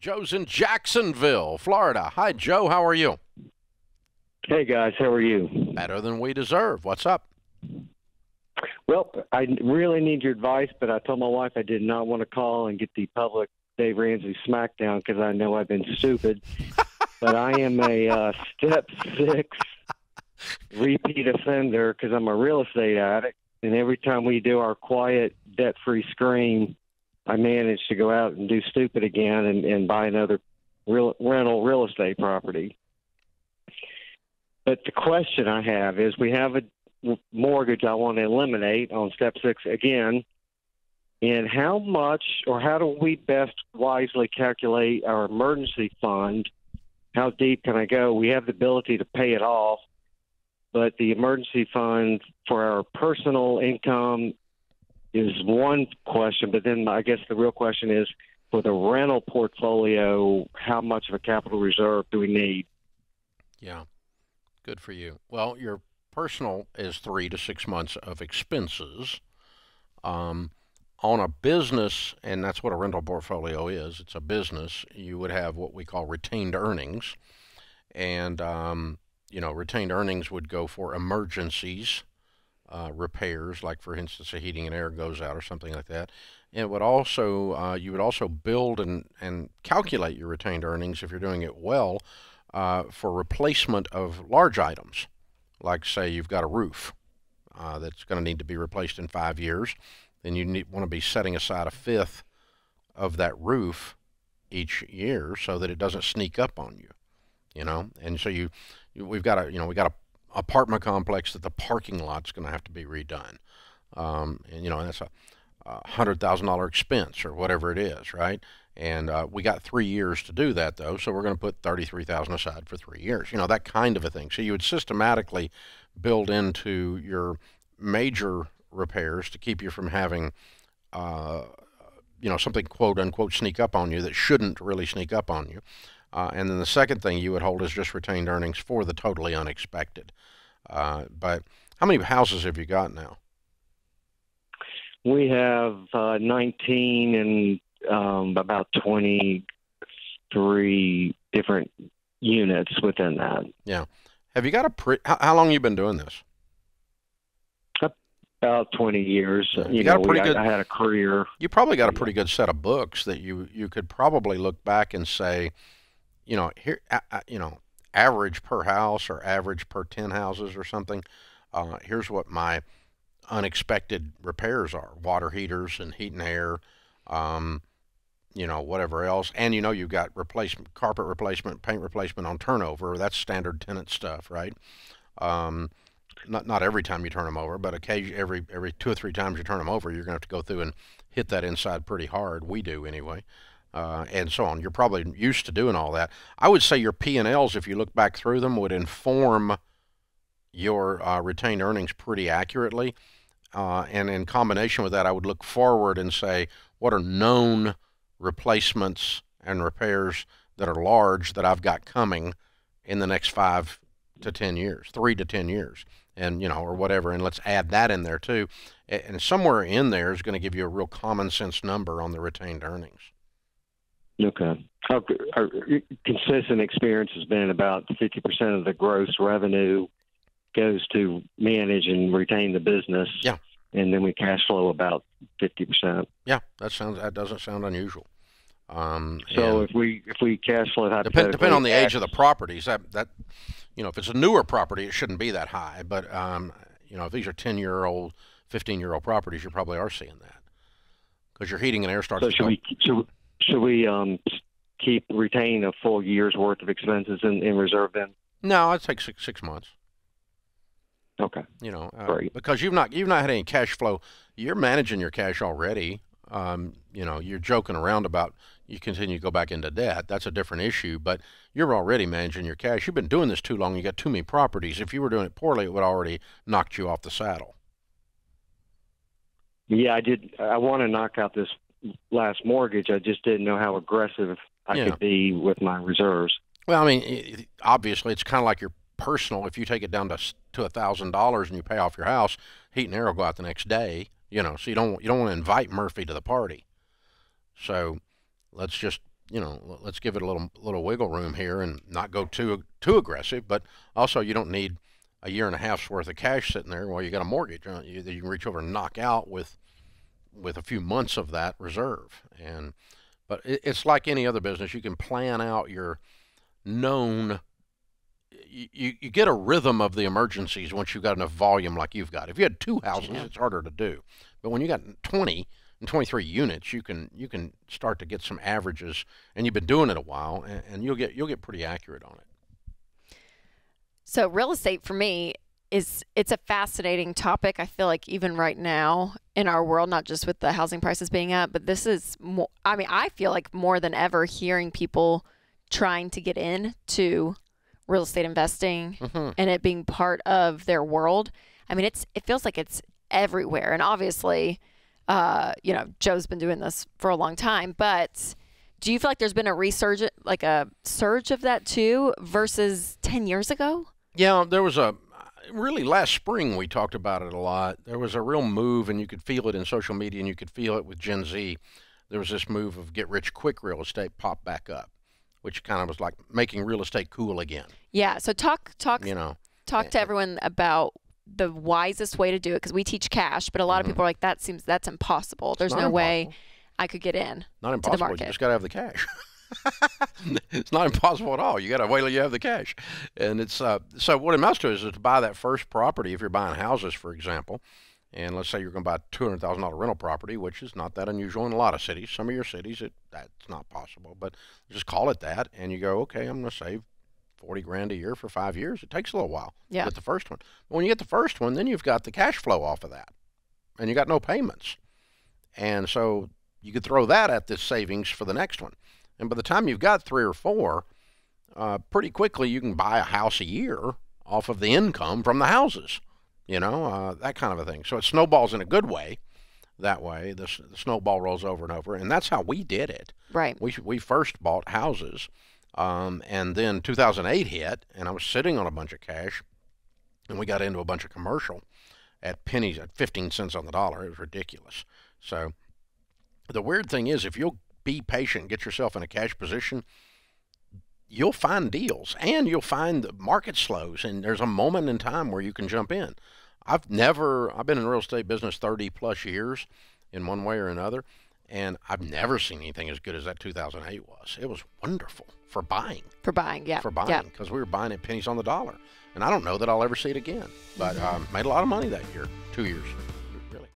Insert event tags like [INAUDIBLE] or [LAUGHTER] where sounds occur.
Joe's in Jacksonville, Florida. Hi, Joe. How are you? Hey guys, how are you? Better than we deserve. What's up? Well, I really need your advice, but I told my wife I did not want to call and get the public Dave Ramsey smackdown because I know I've been stupid. [LAUGHS] but I am a uh, step six repeat offender because I'm a real estate addict, and every time we do our quiet debt-free scream, I managed to go out and do stupid again and, and buy another real rental real estate property. But the question I have is we have a mortgage I want to eliminate on step six again. And how much or how do we best wisely calculate our emergency fund? How deep can I go? We have the ability to pay it off, but the emergency fund for our personal income is one question. But then I guess the real question is for the rental portfolio, how much of a capital reserve do we need? Yeah. Good for you. Well, your personal is three to six months of expenses. Um, on a business, and that's what a rental portfolio is, it's a business, you would have what we call retained earnings. And, um, you know, retained earnings would go for emergencies, uh, repairs, like for instance, a heating and air goes out or something like that. It would also, uh, you would also build and, and calculate your retained earnings if you're doing it well uh, for replacement of large items, like say you've got a roof uh, that's going to need to be replaced in five years, then you want to be setting aside a fifth of that roof each year so that it doesn't sneak up on you, you know. And so you, you we've got a you know we got a apartment complex that the parking lot's going to have to be redone, um, and you know that's a, a hundred thousand dollar expense or whatever it is, right? And uh, we got three years to do that, though, so we're going to put thirty-three thousand aside for three years. You know that kind of a thing. So you would systematically build into your major repairs to keep you from having, uh, you know, something quote unquote sneak up on you that shouldn't really sneak up on you. Uh, and then the second thing you would hold is just retained earnings for the totally unexpected. Uh, but how many houses have you got now? We have uh, 19 and um, about 23 different units within that. Yeah. Have you got a pre? How, how long you been doing this? About 20 years. You, you got know, a pretty we, good- I, I had a career. You probably got a pretty good set of books that you you could probably look back and say, you know, here, you know, average per house or average per 10 houses or something. Uh, here's what my unexpected repairs are: water heaters and heat and air. Um, you know, whatever else. And you know, you've got replacement, carpet replacement, paint replacement on turnover. That's standard tenant stuff, right? Um, not not every time you turn them over, but every every two or three times you turn them over, you're going to have to go through and hit that inside pretty hard. We do anyway, uh, and so on. You're probably used to doing all that. I would say your P and Ls, if you look back through them, would inform your uh, retained earnings pretty accurately. Uh, and in combination with that, I would look forward and say, what are known replacements and repairs that are large that I've got coming in the next five to 10 years, three to 10 years, and, you know, or whatever. And let's add that in there too. And somewhere in there is going to give you a real common sense number on the retained earnings. Okay. Our, our consistent experience has been about 50% of the gross revenue goes to manage and retain the business. Yeah. And then we cash flow about 50%. Yeah, that sounds, that doesn't sound unusual. Um, So if we if we cash flow Depend, depend on the age of the properties. That that you know, if it's a newer property, it shouldn't be that high. But um, you know, if these are ten year old, fifteen year old properties, you probably are seeing that because your heating and air starts. So should we should, should we um keep retain a full year's worth of expenses in, in reserve then? No, it takes six six months. Okay. You know, uh, Great. because you've not you've not had any cash flow. You're managing your cash already. Um, you know, you're joking around about you continue to go back into debt. That's a different issue. But you're already managing your cash. You've been doing this too long. You got too many properties. If you were doing it poorly, it would already knocked you off the saddle. Yeah, I did. I want to knock out this last mortgage. I just didn't know how aggressive I Yeah. could be with my reserves. Well, I mean, obviously, it's kind of like your personal. If you take it down to to a thousand dollars and you pay off your house, heat and air will go out the next day. You know, so you don't you don't want to invite Murphy to the party. So let's just you know, let's give it a little little wiggle room here and not go too too aggressive. But also, you don't need a year and a half's worth of cash sitting there while you got a mortgage you, that you can reach over and knock out with with a few months of that reserve. And but it, it's like any other business. You can plan out your known. You, you get a rhythm of the emergencies once you've got enough volume like you've got. If you had two houses, yeah. it's harder to do. But when you got 20 and 23 units, you can you can start to get some averages, and you've been doing it a while, and, and you'll get you'll get pretty accurate on it. So real estate for me is it's a fascinating topic. I feel like even right now in our world, not just with the housing prices being up, but this is more. I mean, I feel like more than ever hearing people trying to get in to real estate investing mm-hmm. and it being part of their world. I mean, it's it feels like it's everywhere, and obviously, uh, you know, Joe's been doing this for a long time, but. Do you feel like there's been a resurgence, like a surge of that too, versus ten years ago? Yeah, there was a really last spring we talked about it a lot. There was a real move, and you could feel it in social media, and you could feel it with Gen Z. There was this move of get rich quick real estate pop back up, which kind of was like making real estate cool again. Yeah. So talk talk you know talk to everyone about the wisest way to do it because we teach cash, but a lot mm-hmm. of people are like that seems that's impossible. There's no impossible. way I could get in. Not impossible. You just got to have the cash. [LAUGHS] [LAUGHS] it's not impossible at all. You got to wait till you have the cash, and it's uh, so what it amounts to is to buy that first property. If you're buying houses, for example, and let's say you're going to buy a two hundred thousand dollar rental property, which is not that unusual in a lot of cities. Some of your cities, it that's not possible, but just call it that, and you go, okay, I'm going to save forty grand a year for five years. It takes a little while yeah. to get the first one. But when you get the first one, then you've got the cash flow off of that, and you got no payments, and so you could throw that at the savings for the next one. And by the time you've got three or four, uh, pretty quickly you can buy a house a year off of the income from the houses, you know, uh, that kind of a thing. So it snowballs in a good way. That way, the, the, snowball rolls over and over, and that's how we did it. Right. We we first bought houses, um, and then 2008 hit, and I was sitting on a bunch of cash, and we got into a bunch of commercial at pennies at 15 cents on the dollar. It was ridiculous. So the weird thing is, if you'll be patient, get yourself in a cash position, you'll find deals and you'll find the market slows and there's a moment in time where you can jump in. I've never I've been in the real estate business 30 plus years in one way or another and I've never seen anything as good as that 2008 was. It was wonderful for buying. For buying, yeah. For buying because yeah. we were buying at pennies on the dollar. And I don't know that I'll ever see it again. But um, made a lot of money that year, 2 years.